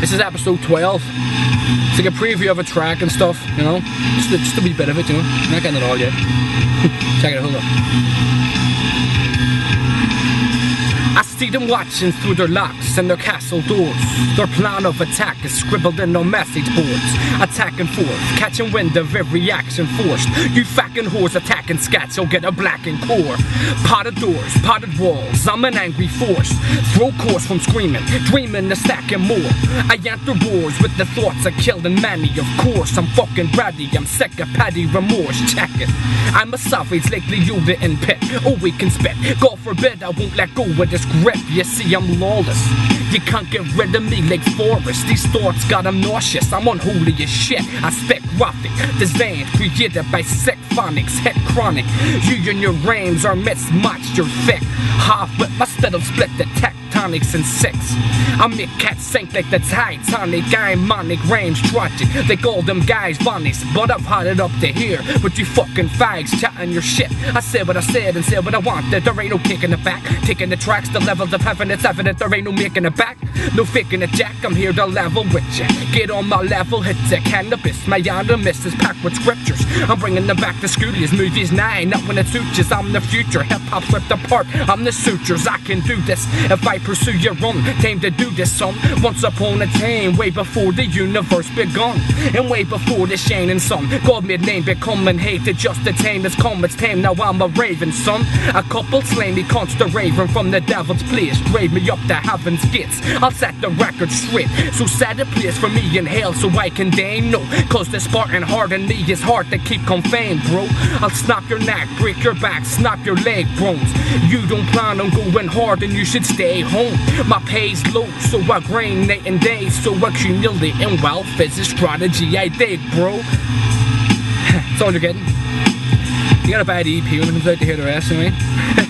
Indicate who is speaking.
Speaker 1: This is episode 12. It's like a preview of a track and stuff, you know? Just just a wee bit of it, you know? I'm not getting it all yet. Check it hold on. See them watching through their locks and their castle doors. Their plan of attack is scribbled in on message boards. Attacking forth, catching wind of every action forced. You fucking whores attacking scats, you'll get a blackened core. Potted doors, potted walls, I'm an angry force. Throw course from screaming, dreaming of stacking more. I enter wars with the thoughts of killing many, of course. I'm fucking ready, I'm sick of petty remorse. Check it. I'm a savage like you didn't pick. Oh, we can spit. God forbid I won't let go of this grip. You see, I'm lawless. You can't get rid of me like Forrest. These thoughts got them nauseous. I'm unholy as shit. I spit graphic. Design created by sick phonics. Hit chronic. You and your rhymes are mismatched. You're thick. Half, but my spit'll split the tectonics in six. I make cats sink like the Titanic. I'm manic range tragic. They call them guys bunnies. But I've had it up to here. With you fucking fags chatting your shit. I said what I said and said what I wanted. There ain't no kicking it back. Taking the tracks the levels of heaven. It's evident there ain't no making it back. No faking it, Jack. I'm here to level with ya. Get on my level, hit the cannabis. My animus is packed with scriptures. I'm bringing them back to schoolies. Movies nine, not when it suits. I'm the future. Hip hop ripped apart. I'm the sutures. I can do this if I pursue your own. Time to do this, son. Once upon a time, way before the universe begun. And way before the shining sun. God made name becoming hated just the tame as comets tame. Now I'm a raven, son. A couple slay me const raven from the devil's place. Drave me up to heaven's gates. I'll set the record straight. So set a place for me in hell so I can deign no. Cause the Spartan heart in me is hard to keep confined, bro. I'll snap your neck, break your back, snap your leg bones. You don't plan on going hard and you should stay home. My pay's low, so I grind night and day. So accumulating wealth is a strategy I dig, bro. All you're getting. You got a bad EP when it comes out to hear the rest, anyway.